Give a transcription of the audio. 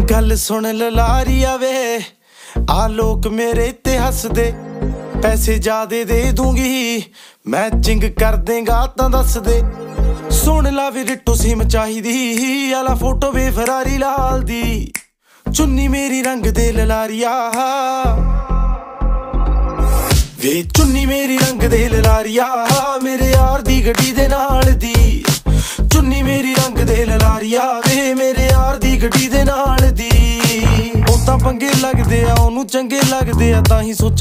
ਗੱਲ ਸੁਣ ਲਲਾਰੀਆ ਵੇ ਆ ਲੋਕ ਮੇਰੇ ਤੇ ਹੱਸਦੇ, ਪੈਸੇ ਜ਼ਿਆਦੇ ਦੇ ਦੂੰਗੀ। ਮੈਚਿੰਗ ਕਰ ਦੇਗਾ ਤਾਂ ਦੱਸ ਦੇ ਸੁਣ ਲਾ ਵੀ ਰਿੱਟੋ ਚਾਹੀਦੀ, ਆਲਾ ਫੋਟੋ ਵੇ ਫਰਾਰੀ ਲਾਲ ਦੀ। ਚੁੰਨੀ ਮੇਰੀ ਰੰਗ ਦੇ ਲਲਾਰੀਆ। ਵੇ ਚੁੰਨੀ ਮੇਰੀ ਰੰਗ ਦੇ ਲਲਾਰੀਆ, ਮੇਰੇ ਯਾਰ ਦੀ ਗੱਡੀ ਦੇ ਨਾਲ ਦੀ। ਚੁੰਨੀ ਮੇਰੀ ਰੰਗ ਦੇ ਲਲਾਰੀਆ, ਵੇ ਮੇਰੇ ਦੀ ਗੱਡੀ ਦੇ ਨਾਲ ਦੀ। ਉਹ ਤਾਂ ਪੰਗੇ ਲੱਗਦੇ ਆ, ਉਹਨੂੰ ਚੰਗੇ ਲੱਗਦੇ ਆ, ਤਾਂ ਹੀ ਸੋਚ